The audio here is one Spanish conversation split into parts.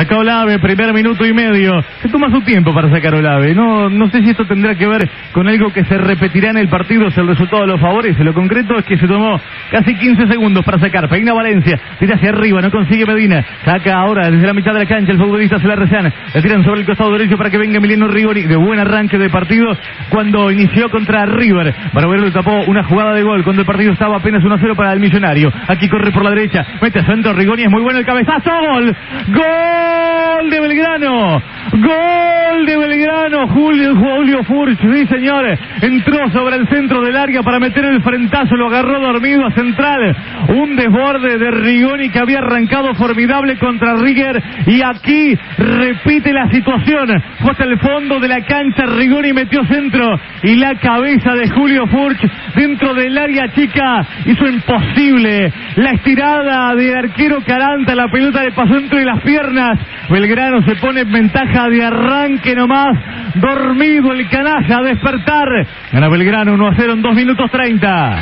Saca Olave, primer minuto y medio. Se toma su tiempo para sacar Olave. No, no sé si esto tendrá que ver con algo que se repetirá en el partido si el resultado lo favorece. Lo concreto es que se tomó casi 15 segundos para sacar. Peina Valencia, tira hacia arriba, no consigue Medina. Saca ahora desde la mitad de la cancha el futbolista se la rezan. Le tiran sobre el costado derecho para que venga Emiliano Rigoni. De buen arranque de partido cuando inició contra River. Barovero le tapó una jugada de gol cuando el partido estaba apenas 1-0 para el millonario. Aquí corre por la derecha, mete a centro Rigoni, es muy bueno el cabezazo. ¡Gol! ¡Gol de Belgrano! ¡Gol de Belgrano! Julio, Julio Furch, sí señores. Entró sobre el centro del área para meter el frentazo, lo agarró dormido a central. Un desborde de Rigoni que había arrancado formidable contra Rigger y aquí repite la situación. Fue hasta el fondo de la cancha, Rigoni metió centro y la cabeza de Julio Furch dentro del área chica hizo imposible la estirada de arquero Caranta, la pelota le pasó entre las piernas. Belgrano se pone en ventaja de arranque nomás, dormido el canalla a despertar. Gana Belgrano 1 a 0 en 2 minutos 30.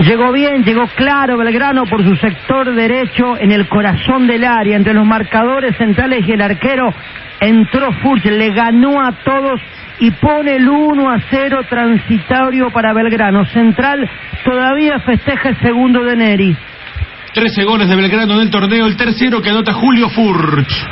Llegó bien, llegó claro Belgrano por su sector derecho en el corazón del área, entre los marcadores centrales y el arquero. Entró Furch, le ganó a todos y pone el 1 a 0 transitorio para Belgrano. Central todavía festeja el segundo de Neri. 13 goles de Belgrano en el torneo, el tercero que anota Julio Furch.